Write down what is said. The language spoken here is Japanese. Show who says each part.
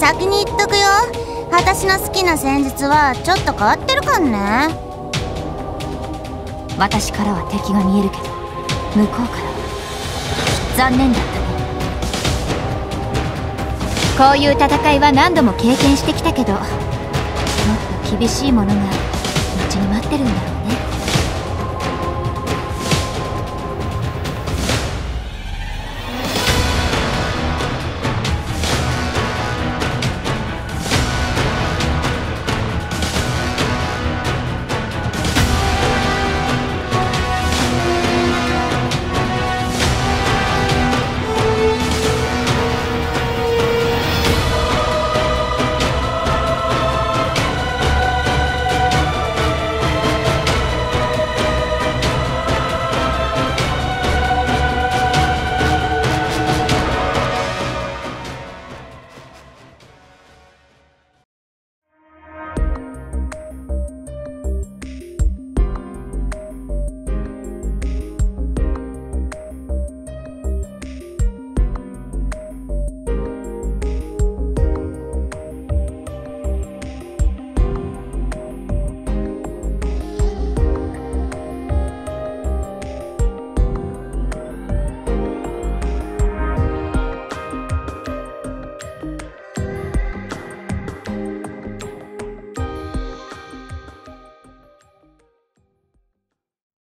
Speaker 1: 先に言っとくよ。私の好きな戦術はちょっと変わってるかんね。
Speaker 2: 私からは敵が見えるけど向こうから。は残念だったね。こういう戦いは何度も経験してきたけどもっと厳しいものが後に待ってるんだろうね。